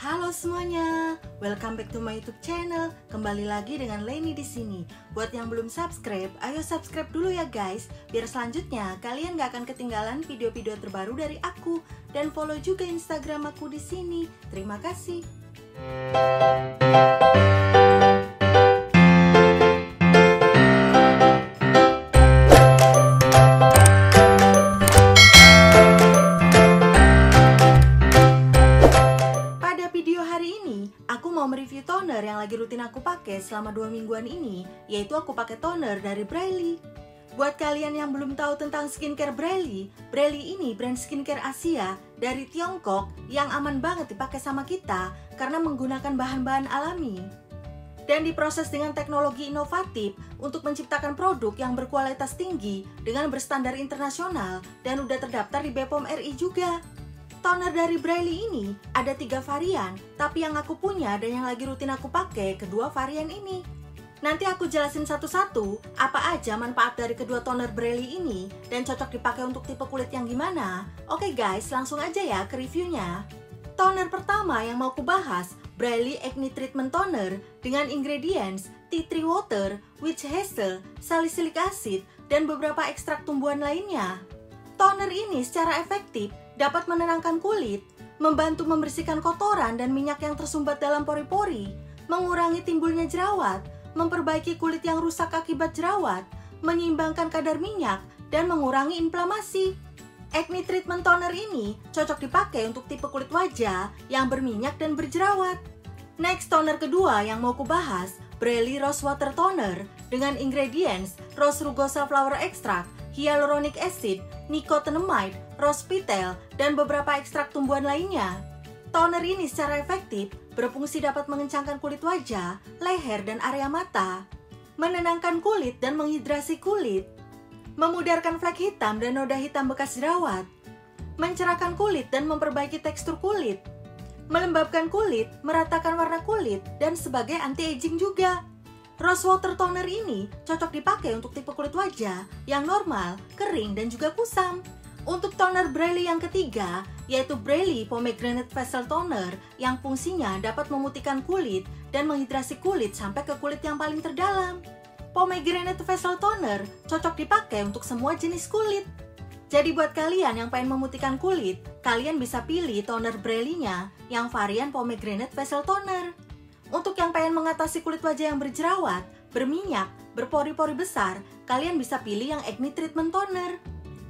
Halo semuanya, welcome back to my YouTube channel. Kembali lagi dengan Leni di sini. Buat yang belum subscribe, ayo subscribe dulu ya guys, biar selanjutnya kalian gak akan ketinggalan video-video terbaru dari aku dan follow juga Instagram aku di sini. Terima kasih. Mereview toner yang lagi rutin aku pakai selama dua mingguan ini, yaitu aku pakai toner dari Braley. Buat kalian yang belum tahu tentang skincare Braley, Braley ini brand skincare Asia dari Tiongkok yang aman banget dipakai sama kita karena menggunakan bahan-bahan alami. Dan diproses dengan teknologi inovatif untuk menciptakan produk yang berkualitas tinggi dengan berstandar internasional dan udah terdaftar di BPOM RI juga. Toner dari Braley ini ada tiga varian, tapi yang aku punya dan yang lagi rutin aku pakai kedua varian ini. Nanti aku jelasin satu-satu apa aja manfaat dari kedua toner Braley ini dan cocok dipakai untuk tipe kulit yang gimana. Oke guys, langsung aja ya ke reviewnya. Toner pertama yang mau aku bahas, Braley Acne Treatment Toner dengan ingredients tea tree water, witch hazel, salicylic acid, dan beberapa ekstrak tumbuhan lainnya. Toner ini secara efektif dapat menenangkan kulit, membantu membersihkan kotoran dan minyak yang tersumbat dalam pori-pori, mengurangi timbulnya jerawat, memperbaiki kulit yang rusak akibat jerawat, menyeimbangkan kadar minyak, dan mengurangi inflamasi. Acne Treatment Toner ini cocok dipakai untuk tipe kulit wajah yang berminyak dan berjerawat. Next toner kedua yang mau ku bahas, Brelly Rose Water Toner dengan ingredients Rose Rugosa Flower Extract, Hyaluronic Acid, Nicotinamide, Rose Petal, dan beberapa ekstrak tumbuhan lainnya. Toner ini secara efektif berfungsi dapat mengencangkan kulit wajah, leher, dan area mata, menenangkan kulit dan menghidrasi kulit, memudarkan flek hitam dan noda hitam bekas jerawat, mencerahkan kulit dan memperbaiki tekstur kulit, melembabkan kulit, meratakan warna kulit, dan sebagai anti-aging juga. Rose Water Toner ini cocok dipakai untuk tipe kulit wajah yang normal, kering, dan juga kusam. Untuk toner Braley yang ketiga, yaitu Braley Pomegranate Facial Toner yang fungsinya dapat memutihkan kulit dan menghidrasi kulit sampai ke kulit yang paling terdalam. Pomegranate Facial Toner cocok dipakai untuk semua jenis kulit. Jadi buat kalian yang pengen memutihkan kulit, kalian bisa pilih toner Braley-nya yang varian Pomegranate Facial Toner. Untuk yang pengen mengatasi kulit wajah yang berjerawat, berminyak, berpori-pori besar, kalian bisa pilih yang Acne Treatment Toner.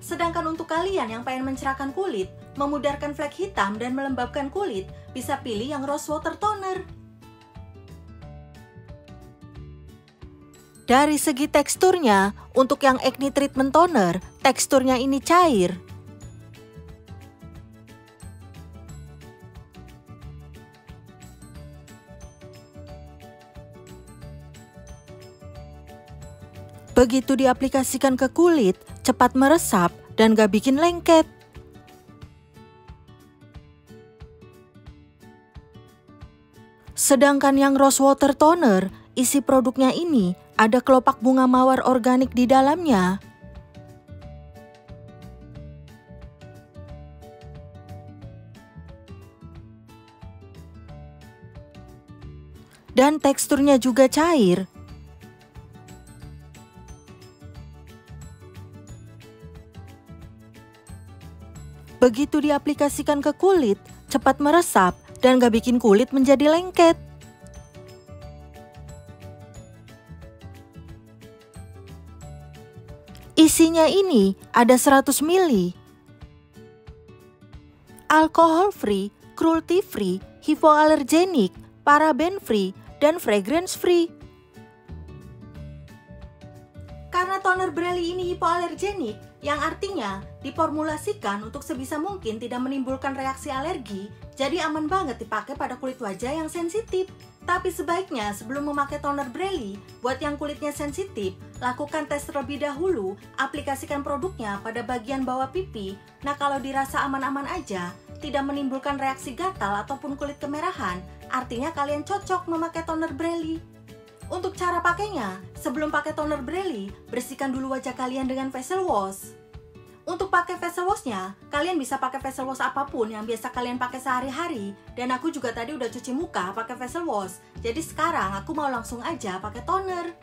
Sedangkan untuk kalian yang pengen mencerahkan kulit, memudarkan flek hitam dan melembabkan kulit, bisa pilih yang Rose Water Toner. Dari segi teksturnya, untuk yang Acne Treatment Toner, teksturnya ini cair. Begitu diaplikasikan ke kulit, cepat meresap dan gak bikin lengket. Sedangkan yang Rose Water Toner, isi produknya ini ada kelopak bunga mawar organik di dalamnya. Dan teksturnya juga cair. Begitu diaplikasikan ke kulit, cepat meresap dan gak bikin kulit menjadi lengket. Isinya ini ada 100 ml. Alkohol free, cruelty free, hypoallergenic, paraben free, dan fragrance free. Toner Braley ini hipoalergenik, yang artinya diformulasikan untuk sebisa mungkin tidak menimbulkan reaksi alergi, jadi aman banget dipakai pada kulit wajah yang sensitif. Tapi sebaiknya sebelum memakai toner Braley, buat yang kulitnya sensitif, lakukan tes terlebih dahulu, aplikasikan produknya pada bagian bawah pipi. Nah kalau dirasa aman-aman aja, tidak menimbulkan reaksi gatal ataupun kulit kemerahan, artinya kalian cocok memakai toner Braley. Untuk cara pakainya, sebelum pakai toner Braley, bersihkan dulu wajah kalian dengan facial wash. Untuk pakai facial washnya, kalian bisa pakai facial wash apa pun yang biasa kalian pakai sehari-hari. Dan aku juga tadi udah cuci muka pakai facial wash. Jadi sekarang aku mau langsung aja pakai toner.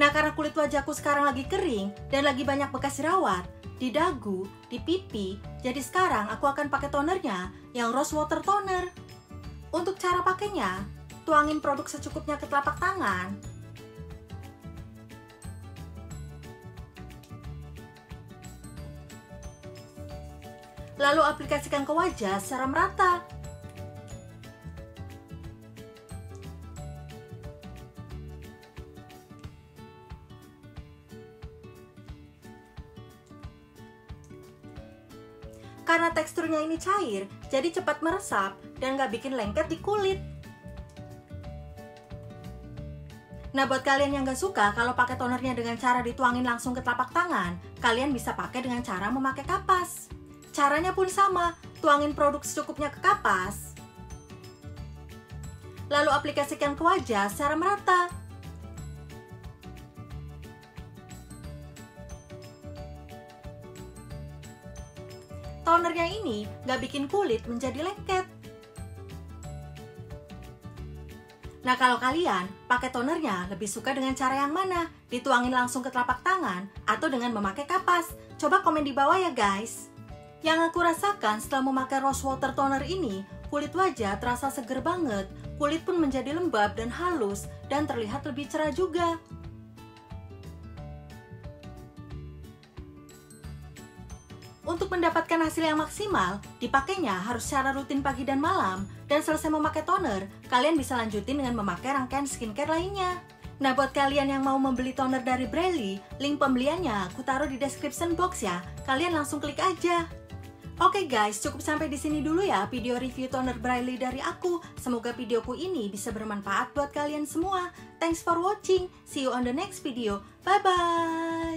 Nah karena kulit wajahku sekarang lagi kering dan lagi banyak bekas jerawat di dagu, di pipi, jadi sekarang aku akan pakai tonernya yang rose water toner. Untuk cara pakainya, tuangin produk secukupnya ke telapak tangan lalu aplikasikan ke wajah secara merata. Karena teksturnya ini cair, jadi cepat meresap dan gak bikin lengket di kulit. Nah buat kalian yang gak suka kalau pakai tonernya dengan cara dituangin langsung ke telapak tangan, kalian bisa pakai dengan cara memakai kapas. Caranya pun sama, tuangin produk secukupnya ke kapas. Lalu aplikasikan ke wajah secara merata. Tonernya ini gak bikin kulit menjadi lengket. Nah kalau kalian pakai tonernya lebih suka dengan cara yang mana? Dituangin langsung ke telapak tangan atau dengan memakai kapas? Coba komen di bawah ya guys. Yang aku rasakan setelah memakai rose water toner ini, kulit wajah terasa seger banget, kulit pun menjadi lembab dan halus, dan terlihat lebih cerah juga. Untuk mendapatkan hasil yang maksimal, dipakainya harus secara rutin pagi dan malam, dan selesai memakai toner, kalian bisa lanjutin dengan memakai rangkaian skincare lainnya. Nah buat kalian yang mau membeli toner dari Brelly, link pembeliannya aku taruh di description box ya, kalian langsung klik aja. Oke guys, cukup sampai di sini dulu ya video review toner Braille dari aku. Semoga videoku ini bisa bermanfaat buat kalian semua. Thanks for watching. See you on the next video. Bye bye.